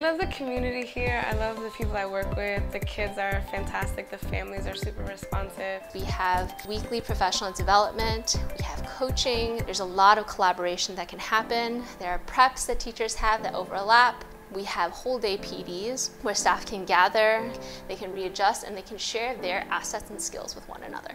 I love the community here. I love the people I work with. The kids are fantastic. The families are super responsive. We have weekly professional development. We have coaching. There's a lot of collaboration that can happen. There are preps that teachers have that overlap. We have whole day PDs where staff can gather, they can readjust, and they can share their assets and skills with one another.